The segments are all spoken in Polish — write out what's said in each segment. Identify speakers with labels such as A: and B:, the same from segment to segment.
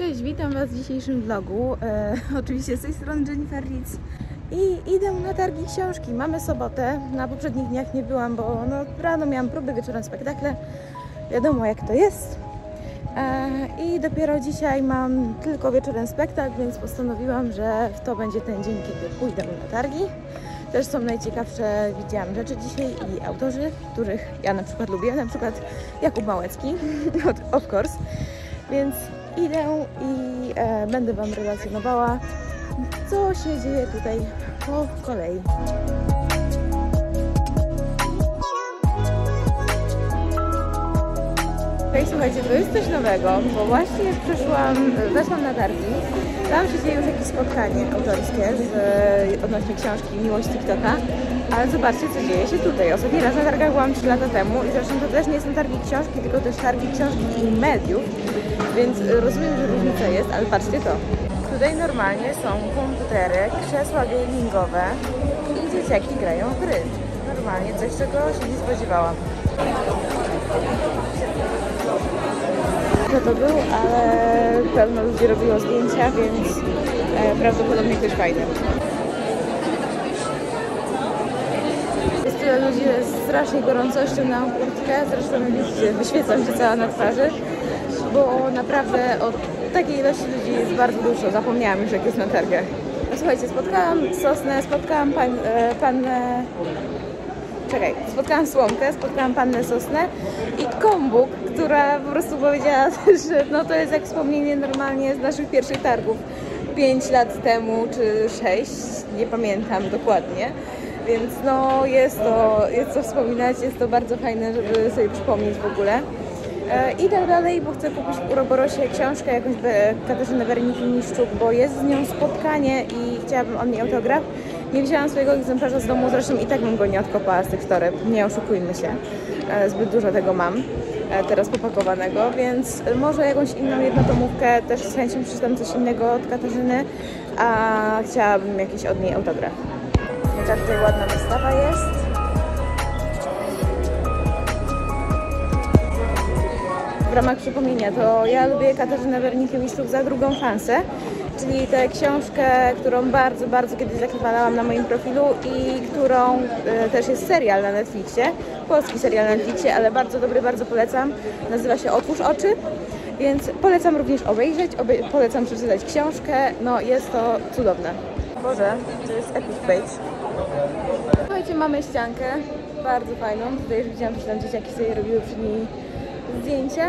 A: Cześć, witam Was w dzisiejszym vlogu. E, oczywiście z tej strony Jennifer Ritz i idę na targi książki. Mamy sobotę, na poprzednich dniach nie byłam, bo no, rano miałam próby, wieczorem spektakle. Wiadomo jak to jest. E, I dopiero dzisiaj mam tylko wieczorem spektakl, więc postanowiłam, że to będzie ten dzień, kiedy pójdę na targi. Też są najciekawsze, widziałam rzeczy dzisiaj i autorzy, których ja na przykład lubię, na przykład Jakub Małecki, of course. Więc idę i e, będę Wam relacjonowała, co się dzieje tutaj po kolei. Hej, słuchajcie, to jest coś nowego, bo właśnie przyszłam, weszłam na targi. Tam się dzieje już jakieś spotkanie autorskie z, odnośnie książki Miłość TikToka. Ale zobaczcie, co dzieje się tutaj. Ostatni raz na targach byłam 3 lata temu i zresztą to też nie są targi książki, tylko też targi książki i mediów, więc rozumiem, że różnica jest, ale patrzcie to. Tutaj normalnie są komputery, krzesła gamingowe i dzieciaki grają w gry. Normalnie coś, czego się nie spodziewałam. Kto to był, ale pełno ludzi robiło zdjęcia, więc e, prawdopodobnie ktoś fajny. Jest tyle ludzi z strasznie gorącością na kurtkę, zresztą widzicie, wyświecam się cała na twarzy, bo naprawdę od takiej ilości ludzi jest bardzo dużo. Zapomniałam już jak jest na targach. No, słuchajcie, spotkałam Sosnę, spotkałam pan, e, pannę... Czekaj, spotkałam Słomkę, spotkałam pannę Sosnę i Kombuk, która po prostu powiedziała, że no to jest jak wspomnienie normalnie z naszych pierwszych targów. 5 lat temu czy 6, nie pamiętam dokładnie. Więc no jest to, jest to wspominać, jest to bardzo fajne, żeby sobie przypomnieć w ogóle. E, Idę dalej, bo chcę kupić w Uroborosie książkę jakąś Katarzyny Werniki Niszczuk, bo jest z nią spotkanie i chciałabym od niej autograf. Nie wzięłam swojego egzemplarza z domu, zresztą i tak bym go nie odkopała z tych toreb, nie oszukujmy się. E, Zbyt dużo tego mam e, teraz popakowanego, więc może jakąś inną jednotomówkę, też z chęcią przeczytam coś innego od Katarzyny, a chciałabym jakiś od niej autograf. Jaka tutaj ładna wystawa jest. w ramach przypomnienia, to ja lubię Katarzynę Wernikiewicz za drugą szansę, czyli tę książkę, którą bardzo, bardzo kiedyś zachwalałam na moim profilu i którą e, też jest serial na Netflixie, polski serial na Netflixie, ale bardzo dobry, bardzo polecam. Nazywa się Otwórz oczy, więc polecam również obejrzeć, obej polecam przeczytać książkę, no jest to cudowne. Boże, to jest epic page. Słuchajcie, mamy ściankę, bardzo fajną, tutaj już widziałam, że tam dzieciaki sobie robiły przy niej zdjęcia.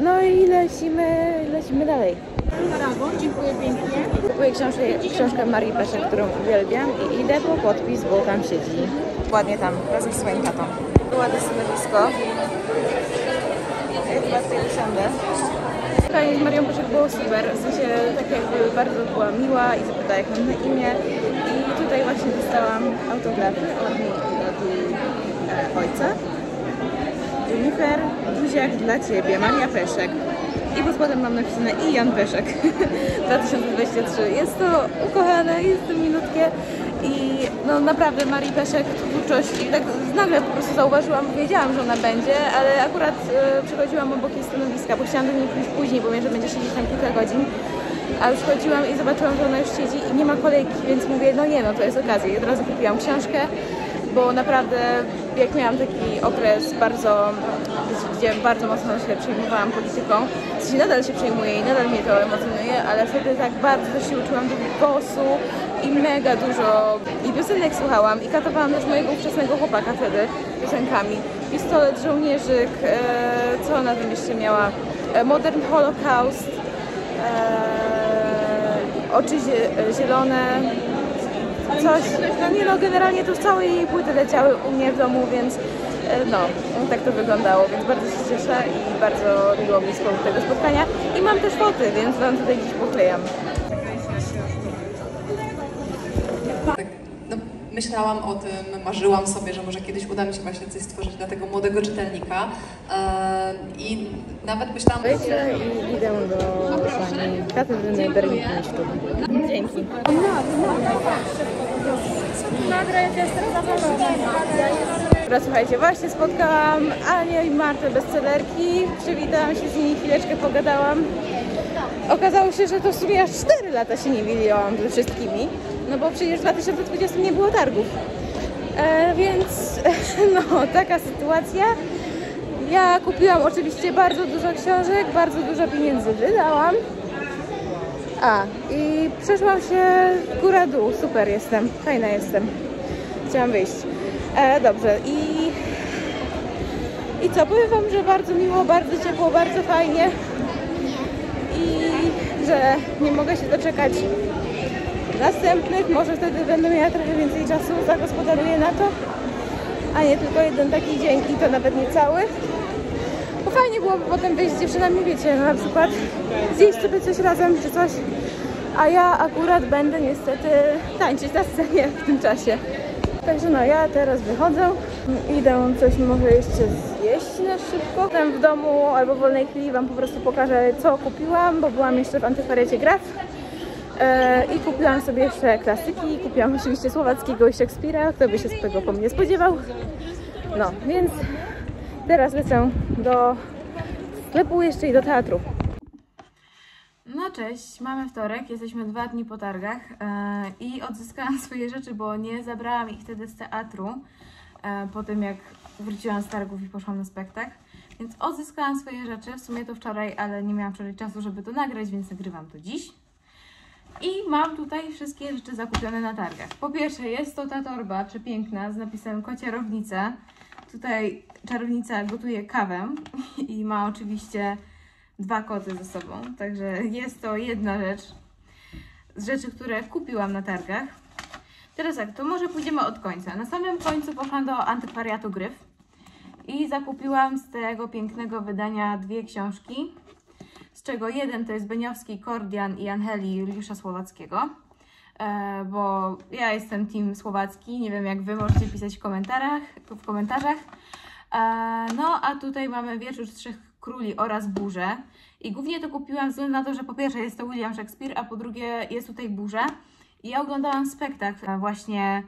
A: No i lecimy, lecimy dalej.
B: Brawo, dziękuję pięknie.
A: Kupuję książkę, książkę Marii Peszek, którą uwielbiam i idę po podpis, bo tam siedzi. Ładnie tam, razem z swoim tatą. Ładne stanowisko. Ja chyba tutaj usiądę. Spotkanie z Marią Peszek było super, w sensie tak jakby bardzo była miła i zapytała jak mam na imię. Właśnie dostałam autografy od niej i jej ojca. Jennifer, buziak dla Ciebie, Maria Peszek. I pod spodem mam napisane i Jan Peszek 2023. Jest to ukochane, jest to milutkie i no naprawdę Marii Peszek twórczość i tak nagle po prostu zauważyłam, wiedziałam, że ona będzie, ale akurat e, przechodziłam obok jej stanowiska, bo chciałam do niej pójść później, bo wiem, że będzie siedzieć tam kilka godzin. A już chodziłam i zobaczyłam, że ona już siedzi i nie ma kolejki, więc mówię, no nie no, to jest okazja. I od razu kupiłam książkę, bo naprawdę jak miałam taki okres bardzo, gdzie bardzo mocno się przejmowałam polityką, w sensie nadal się przejmuję i nadal mnie to emocjonuje, ale wtedy tak bardzo się uczyłam tego głosu i mega dużo i piosenek słuchałam i katowałam też mojego ówczesnego chłopaka wtedy piosenkami. Pistolet, żołnierzyk, e, co ona tam jeszcze miała? E, Modern Holocaust, e, oczy zie- zielone, coś, no nie no, generalnie to całe jej płyty leciały u mnie w domu, więc e, no, tak to wyglądało, więc bardzo się cieszę i bardzo miło mi z tego spotkania. I mam też foty, więc Wam tutaj gdzieś poklejam.
C: Tak, no, myślałam o tym, marzyłam sobie, że może kiedyś uda mi się właśnie coś stworzyć dla tego młodego czytelnika. I nawet myślałam...
A: Wyjdę i idę do pani Katarzyny. Dzięki.
B: To jestem zadowolona.
A: Dobra, słuchajcie, właśnie spotkałam Anię i Martę bestsellerki. Przywitałam się z nimi, chwileczkę pogadałam. okazało się, że to w sumie aż 4 lata się nie widziałam ze wszystkimi, no bo przecież w 2020 nie było targów. E, więc no, taka sytuacja. Ja kupiłam oczywiście bardzo dużo książek, bardzo dużo pieniędzy wydałam. A, i przeszłam się góra dół, super jestem, fajna jestem. Chciałam wyjść. E, dobrze, i, i co, powiem Wam, że bardzo miło, bardzo ciepło, bardzo fajnie i że nie mogę się doczekać następnych, może wtedy będę miała trochę więcej czasu, zagospodaruję na to, a nie tylko jeden taki dzień i to nawet nie cały. Bo fajnie byłoby potem wyjść z dziewczynami, wiecie, na przykład zjeść sobie coś razem czy coś, a ja akurat będę niestety tańczyć na scenie w tym czasie. Także no, ja teraz wychodzę, idę coś może jeszcze zjeść na szybko. Potem w domu albo w wolnej chwili Wam po prostu pokażę, co kupiłam, bo byłam jeszcze w antykwariacie Graf. E, I kupiłam sobie jeszcze klasyki, kupiłam oczywiście słowackiego i Szekspira, kto by się z tego po mnie spodziewał. No, więc teraz lecę do sklepu jeszcze i do teatru. No cześć, mamy wtorek, jesteśmy dwa dni po targach e, i odzyskałam swoje rzeczy, bo nie zabrałam ich wtedy z teatru e, po tym jak wróciłam z targów i poszłam na spektakl. Więc odzyskałam swoje rzeczy, w sumie to wczoraj, ale nie miałam wczoraj czasu, żeby to nagrać, więc nagrywam to dziś. I mam tutaj wszystkie rzeczy zakupione na targach. Po pierwsze jest to ta torba przepiękna z napisem kociarownica. Tutaj czarownica gotuje kawę i ma oczywiście dwa koty ze sobą. Także jest to jedna rzecz z rzeczy, które kupiłam na targach. Teraz tak, to może pójdziemy od końca. Na samym końcu poszłam do antykwariatu Gryf i zakupiłam z tego pięknego wydania dwie książki, czego jeden to jest Beniowski, Kordian i Angeli Juliusza Słowackiego, e, bo ja jestem team słowacki, nie wiem jak Wy możecie pisać w komentarzach, w komentarzach. E, No, a tutaj mamy Wieczór Trzech Króli oraz Burzę. I głównie to kupiłam ze względu na to, że po pierwsze jest to William Shakespeare, a po drugie jest tutaj Burza. I ja oglądałam spektakl właśnie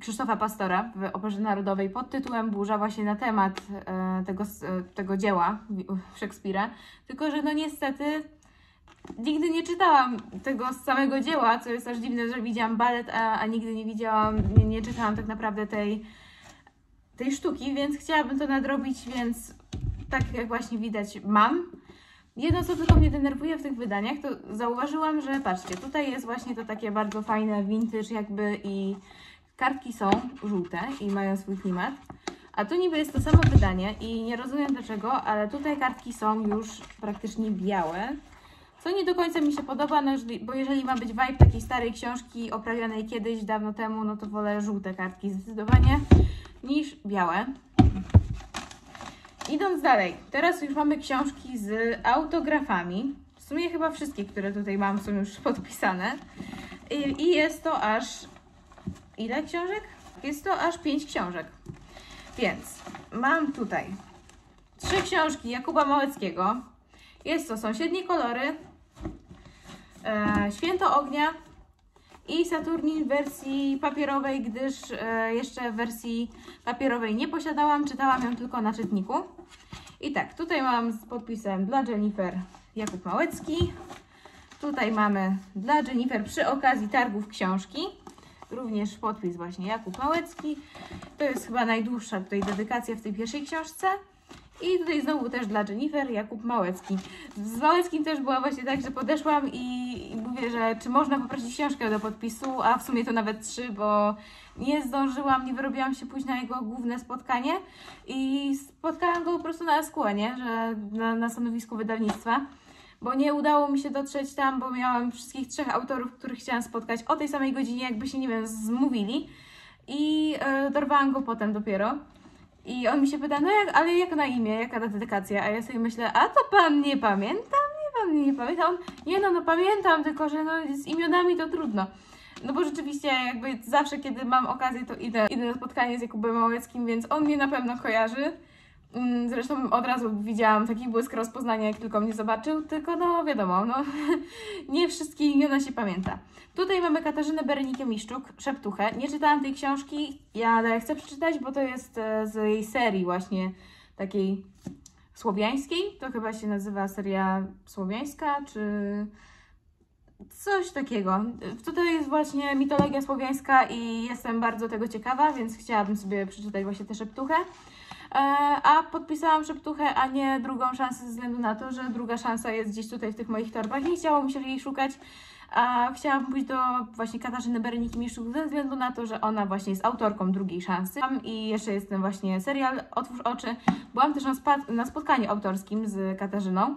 A: Krzysztofa Pastora w Operze Narodowej pod tytułem Burza właśnie na temat e, tego, e, tego dzieła Szekspira. Tylko, że no niestety nigdy nie czytałam tego samego dzieła, co jest aż dziwne, że widziałam balet, a, a nigdy nie widziałam, nie, nie czytałam tak naprawdę tej, tej sztuki, więc chciałabym to nadrobić, więc tak jak właśnie widać mam. Jedno, co tylko mnie denerwuje w tych wydaniach, to zauważyłam, że patrzcie, tutaj jest właśnie to takie bardzo fajne vintage jakby i kartki są żółte i mają swój klimat. A tu niby jest to samo wydanie i nie rozumiem dlaczego, ale tutaj kartki są już praktycznie białe. Co nie do końca mi się podoba, no bo jeżeli ma być vibe takiej starej książki oprawionej kiedyś, dawno temu, no to wolę żółte kartki zdecydowanie niż białe. Idąc dalej, teraz już mamy książki z autografami. W sumie chyba wszystkie, które tutaj mam, są już podpisane. I jest to aż. Ile książek? Jest to aż pięć książek. Więc mam tutaj trzy książki Jakuba Małeckiego. Jest to Sąsiednie kolory, e, Święto ognia i Saturnin w wersji papierowej, gdyż e, jeszcze wersji papierowej nie posiadałam, czytałam ją tylko na czytniku. I tak, tutaj mam z podpisem dla Jennifer Jakub Małecki. Tutaj mamy dla Jennifer przy okazji targów książki. Również podpis właśnie Jakub Małecki. To jest chyba najdłuższa tutaj dedykacja w tej pierwszej książce. I tutaj znowu też dla Jennifer Jakub Małecki. Z Małeckim też była właśnie tak, że podeszłam i, i mówię, że czy można poprosić książkę do podpisu, a w sumie to nawet trzy, bo nie zdążyłam, nie wyrobiłam się pójść na jego główne spotkanie i spotkałam go po prostu na skłonie, że na, na stanowisku wydawnictwa. Bo nie udało mi się dotrzeć tam, bo miałam wszystkich trzech autorów, których chciałam spotkać o tej samej godzinie, jakby się, nie wiem, zmówili. I e, dorwałam go potem dopiero. I on mi się pyta, no jak, ale jak na imię, jaka dedykacja? A ja sobie myślę, a to pan nie pamięta? Nie, pan nie pamięta. On, nie no, no pamiętam, tylko że no, z imionami to trudno. No bo rzeczywiście jakby zawsze, kiedy mam okazję, to idę, idę na spotkanie z Jakubem Małeckim, więc on mnie na pewno kojarzy. Mm, Zresztą od razu widziałam taki błysk rozpoznania, jak tylko mnie zobaczył, tylko no wiadomo, no nie wszystkie imiona się pamięta. Tutaj mamy Katarzynę Berenikę Miszczuk, Szeptuchę. Nie czytałam tej książki, ale chcę przeczytać, bo to jest e, z jej serii właśnie takiej słowiańskiej. To chyba się nazywa seria słowiańska, czy coś takiego. Tutaj jest właśnie mitologia słowiańska i jestem bardzo tego ciekawa, więc chciałabym sobie przeczytać właśnie tę szeptuchę. E, A podpisałam szeptuchę, a nie drugą szansę ze względu na to, że druga szansa jest gdzieś tutaj w tych moich torbach nie chciało mi się jej szukać. A chciałabym pójść do właśnie Katarzyny Bereniki Miszczuk ze względu na to, że ona właśnie jest autorką drugiej szansy. I jeszcze jest ten właśnie serial Otwórz oczy. Byłam też na, na spotkaniu autorskim z Katarzyną.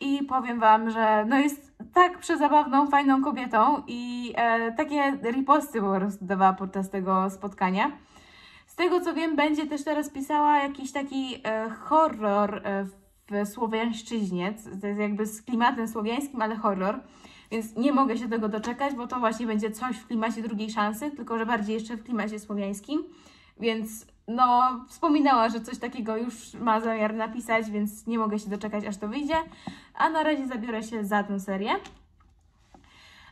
A: I powiem Wam, że no jest tak przezabawną, fajną kobietą i e, takie riposty po prostu dawała podczas tego spotkania. Tego co wiem, będzie też teraz pisała jakiś taki e, horror e, w słowiańszczyźnie. To jest jakby z klimatem słowiańskim, ale horror. Więc nie mogę się tego doczekać, bo to właśnie będzie coś w klimacie drugiej szansy, tylko że bardziej jeszcze w klimacie słowiańskim. Więc no, wspominała, że coś takiego już ma zamiar napisać, więc nie mogę się doczekać, aż to wyjdzie. A na razie zabiorę się za tę serię.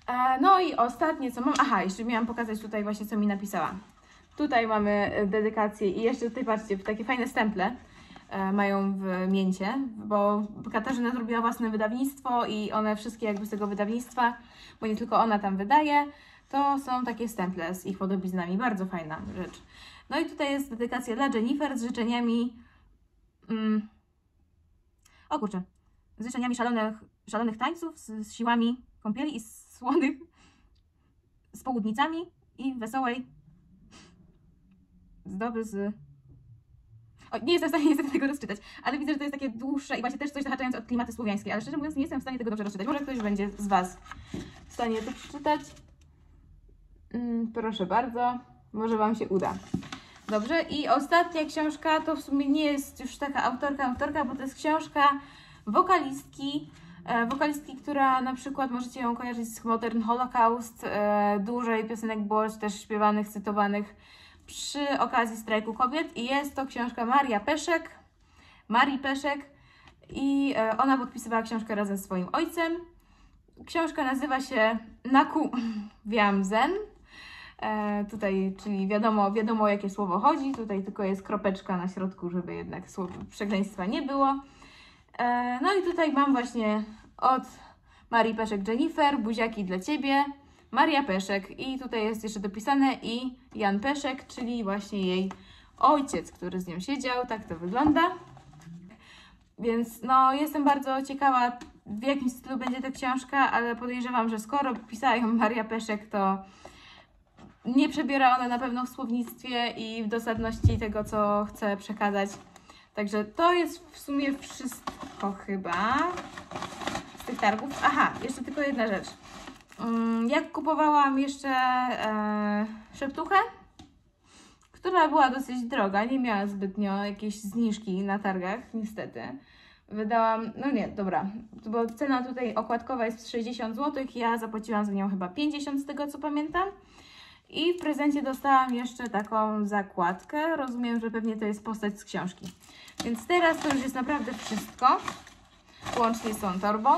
A: E, No i ostatnie, co mam. Aha, jeszcze miałam pokazać tutaj właśnie, co mi napisała. Tutaj mamy e, dedykację i jeszcze tutaj patrzcie, takie fajne stemple e, mają w mięcie, bo Katarzyna zrobiła własne wydawnictwo i one wszystkie jakby z tego wydawnictwa, bo nie tylko ona tam wydaje, to są takie stemple z ich podobiznami. Bardzo fajna rzecz. No i tutaj jest dedykacja dla Jennifer z życzeniami. Mm, o kurczę. Z życzeniami szalonych, szalonych tańców, z, z siłami kąpieli i słonych, z południcami i wesołej zdoby z. O, nie jestem w stanie niestety tego rozczytać, ale widzę, że to jest takie dłuższe i właśnie też coś zahaczające od klimaty słowiańskiej, ale szczerze mówiąc nie jestem w stanie tego dobrze rozczytać. Może ktoś będzie z Was w stanie to przeczytać. Mm, proszę bardzo, może Wam się uda. Dobrze, i ostatnia książka to w sumie nie jest już taka autorka, autorka, bo to jest książka wokalistki, e, wokalistki, która na przykład możecie ją kojarzyć z Modern Holocaust, e, dużo jej piosenek było też śpiewanych, cytowanych przy okazji strajku kobiet i jest to książka Maria Peszek, Marii Peszek i e, ona podpisywała książkę razem z swoim ojcem. Książka nazywa się Naku Wiamzen. E, tutaj, czyli wiadomo, wiadomo o jakie słowo chodzi. Tutaj tylko jest kropeczka na środku, żeby jednak słowo, przekleństwa nie było. E, no i tutaj mam właśnie od Marii Peszek Jennifer, buziaki dla Ciebie, Maria Peszek i tutaj jest jeszcze dopisane i Jan Peszek, czyli właśnie jej ojciec, który z nią siedział. Tak to wygląda. Więc no, jestem bardzo ciekawa, w jakim stylu będzie ta książka, ale podejrzewam, że skoro pisała ją Maria Peszek, to nie przebiera ona na pewno w słownictwie i w dosadności tego, co chcę przekazać. Także to jest w sumie wszystko chyba z tych targów. Aha, jeszcze tylko jedna rzecz. Mm, Jak kupowałam jeszcze e, szeptuchę, która była dosyć droga, nie miała zbytnio jakiejś zniżki na targach, niestety. Wydałam, no nie, dobra, bo cena tutaj okładkowa jest 60 zł, ja zapłaciłam za nią chyba 50 z tego co pamiętam. I w prezencie dostałam jeszcze taką zakładkę. Rozumiem, że pewnie to jest postać z książki. Więc teraz to już jest naprawdę wszystko, łącznie z tą torbą.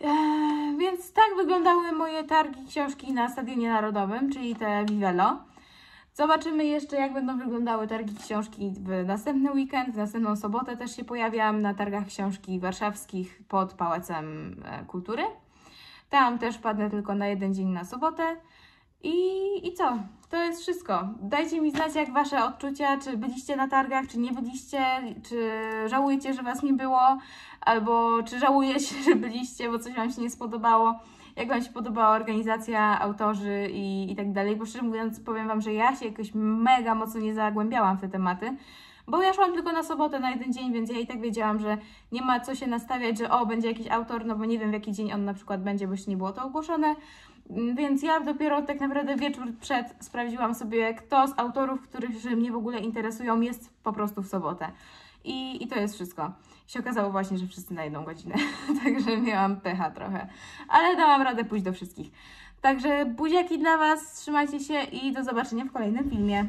A: Eee, więc tak wyglądały moje targi książki na Stadionie Narodowym, czyli te Vivelo. Zobaczymy jeszcze, jak będą wyglądały targi książki w następny weekend. W następną sobotę też się pojawiam na targach książki warszawskich pod Pałacem e, Kultury. Tam też padnę tylko na jeden dzień na sobotę. I, I co? To jest wszystko. Dajcie mi znać, jak Wasze odczucia, czy byliście na targach, czy nie byliście, czy żałujecie, że Was nie było, albo czy żałujecie, że byliście, bo coś Wam się nie spodobało. Jak Wam się podobała organizacja, autorzy i, i tak dalej. Bo szczerze mówiąc, powiem Wam, że ja się jakoś mega mocno nie zagłębiałam w te tematy. Bo ja szłam tylko na sobotę, na jeden dzień, więc ja i tak wiedziałam, że nie ma co się nastawiać, że o, będzie jakiś autor, no bo nie wiem w jaki dzień on na przykład będzie, bo jeszcze nie było to ogłoszone. Więc ja dopiero tak naprawdę wieczór przed sprawdziłam sobie, kto z autorów, których mnie w ogóle interesują, jest po prostu w sobotę. I, I to jest wszystko. Się okazało właśnie, że wszyscy na jedną godzinę, także miałam pecha trochę, ale dałam radę pójść do wszystkich. Także buziaki dla Was, trzymajcie się i do zobaczenia w kolejnym filmie.